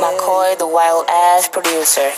McCoy, the wild ass producer.